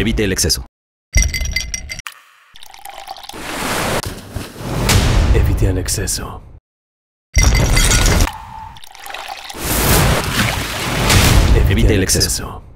Evite el exceso. Evite el exceso. Evite el exceso.